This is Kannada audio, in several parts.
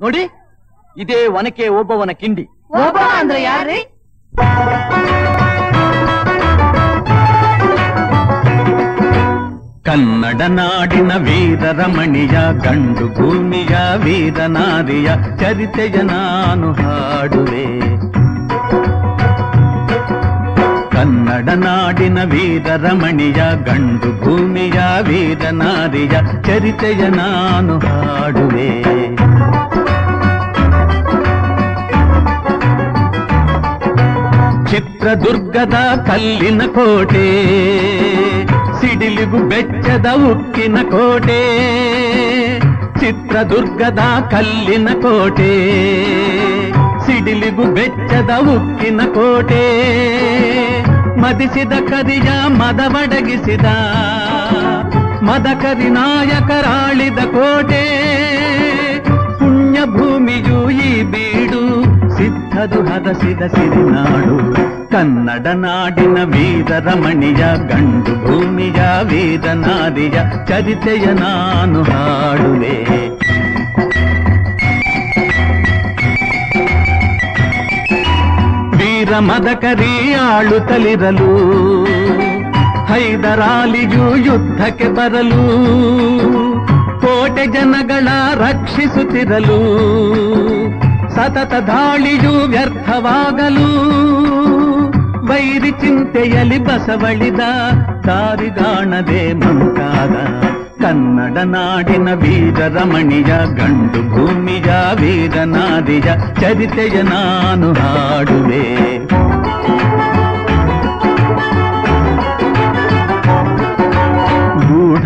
ನೋಡಿ ಇದೇ ಒನಕೆ ಓಬವ್ವನ ಕಿಂಡಿ ಒಬ್ಬ ಅಂದ್ರೆ ಯಾರ್ರಿ ಕನ್ನಡ ನಾಡಿನ ವೀರರಮಣಿಯ ಗಂಡು ಭೂಮಿಯ ವೀರನಾರಿಯ ಚರಿತೆಯ ನಾನು ಹಾಡುವೆ ಕನ್ನಡ ನಾಡಿನ ವೀರರಮಣಿಯ ಗಂಡು ಭೂಮಿಯ ವೀರನಾರಿಯ ಚರಿತೆಯ ನಾನು ಹಾಡುವೆ ಚಿತ್ರದುರ್ಗದ ಕಲ್ಲಿನ ಕೋಟೆ, ಸಿಡಿಲಿಗು ಬೆಚ್ಚದ ಉಕ್ಕಿನ ಕೋಟೆ, ಚಿತ್ರದುರ್ಗದ ಕಲ್ಲಿನ ಕೋಟೆ, ಸಿಡಿಲಿಗು ಬೆಚ್ಚದ ಉಕ್ಕಿನ ಕೋಟೆ, ಮದಿಸಿದ ಕದಿಯ ಮದವಡಗಿಸಿದ ಮದಕರಿ ನಾಯಕರಾಳಿದ ಕೋಟೆ. ಸಿದ್ಧದು ಹದಸಿದ ಸಿರಿನಾಡು ಕನ್ನಡ ನಾಡಿನ ವೀರರಮಣಿಯ ಗಂಡು ಭೂಮಿಯ ವೀರನಾರಿಯ ಚರಿತೆಯ ನಾನು ಹಾಡುವೆ ವೀರ ಮದಕರಿ ಆಳುತ್ತಲಿರಲು ಹೈದರಾಲಿಯು ಯುದ್ಧಕ್ಕೆ ಬರಲು ಕೋಟೆ ಜನಗಳ ರಕ್ಷಿಸುತ್ತಿರಲು ಸತತ ದಾಳಿಯು ವ್ಯರ್ಥವಾಗಲು. ವೈರಿ ಚಿಂತೆಯಲ್ಲಿ ಬಸವಳಿದ ದಾರಿಗಾಣದೆ ಮಂಕಾದ ಕನ್ನಡ ನಾಡಿನ ವೀರರಮಣಿಯ ಗಂಡು ಭೂಮಿಯ ವೀರನಾದಿಯ ಚರಿತೆಯ ನಾನು ಹಾಡುವೆ.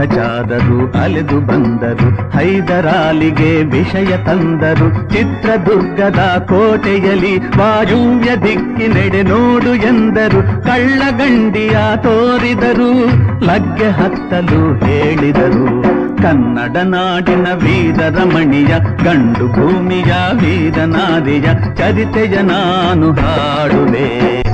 ಗೂಢಚಾರರು ಅಲೆದು ಬಂದರು, ಹೈದರಾಲಿಗೆ ವಿಷಯ ತಂದರು. ಚಿತ್ರದುರ್ಗದ ಕೋಟೆಯಲ್ಲಿ ವಾಯುವ್ಯ ದಿಕ್ಕಿನೆಡೆ ನೋಡು ಎಂದರು. ಕಳ್ಳಗಂಡಿಯ ತೋರಿದರು, ಲಗ್ಗೆ ಹತ್ತಲು ಹೇಳಿದರು. ಕನ್ನಡ ನಾಡಿನ ವೀರರಮಣಿಯ ಗಂಡು ಭೂಮಿಯ ವೀರನಾದಿಯ, ಚರಿತೆಯ ನಾನು ಹಾಡುವೆ.